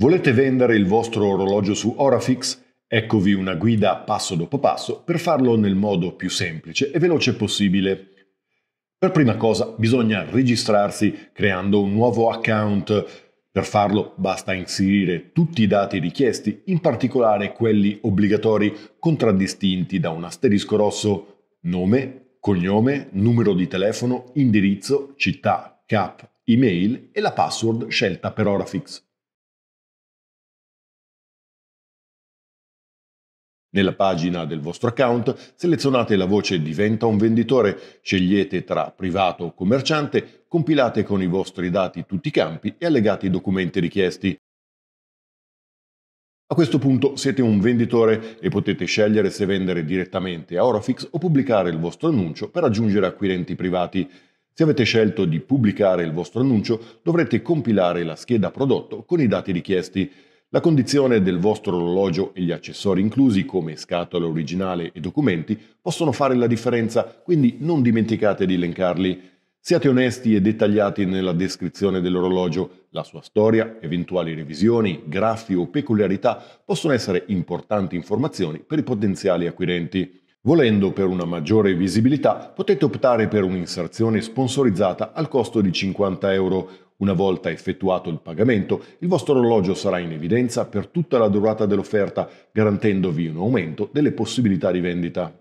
Volete vendere il vostro orologio su Orafix? Eccovi una guida passo dopo passo per farlo nel modo più semplice e veloce possibile. Per prima cosa bisogna registrarsi creando un nuovo account. Per farlo basta inserire tutti i dati richiesti, in particolare quelli obbligatori contraddistinti da un asterisco rosso, nome, cognome, numero di telefono, indirizzo, città, cap, email e la password scelta per Orafix. Nella pagina del vostro account selezionate la voce Diventa un venditore, scegliete tra privato o commerciante, compilate con i vostri dati tutti i campi e allegate i documenti richiesti. A questo punto siete un venditore e potete scegliere se vendere direttamente a Orafix o pubblicare il vostro annuncio per raggiungere acquirenti privati. Se avete scelto di pubblicare il vostro annuncio dovrete compilare la scheda prodotto con i dati richiesti. La condizione del vostro orologio e gli accessori inclusi come scatola originale e documenti possono fare la differenza, quindi non dimenticate di elencarli. Siate onesti e dettagliati nella descrizione dell'orologio. La sua storia, eventuali revisioni, graffi o peculiarità possono essere importanti informazioni per i potenziali acquirenti. Volendo per una maggiore visibilità, potete optare per un'inserzione sponsorizzata al costo di 50 euro una volta effettuato il pagamento, il vostro orologio sarà in evidenza per tutta la durata dell'offerta, garantendovi un aumento delle possibilità di vendita.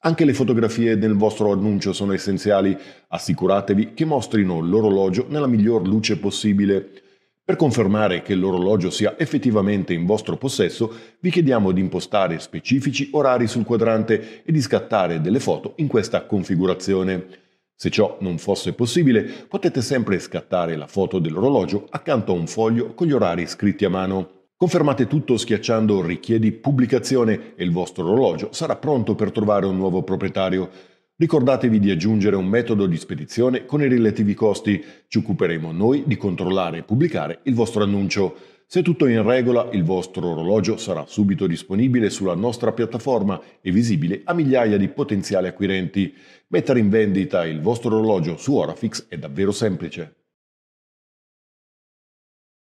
Anche le fotografie del vostro annuncio sono essenziali. Assicuratevi che mostrino l'orologio nella miglior luce possibile. Per confermare che l'orologio sia effettivamente in vostro possesso, vi chiediamo di impostare specifici orari sul quadrante e di scattare delle foto in questa configurazione. Se ciò non fosse possibile, potete sempre scattare la foto dell'orologio accanto a un foglio con gli orari scritti a mano. Confermate tutto schiacciando Richiedi pubblicazione e il vostro orologio sarà pronto per trovare un nuovo proprietario. Ricordatevi di aggiungere un metodo di spedizione con i relativi costi. Ci occuperemo noi di controllare e pubblicare il vostro annuncio. Se tutto è in regola, il vostro orologio sarà subito disponibile sulla nostra piattaforma e visibile a migliaia di potenziali acquirenti. Mettere in vendita il vostro orologio su Orafix è davvero semplice.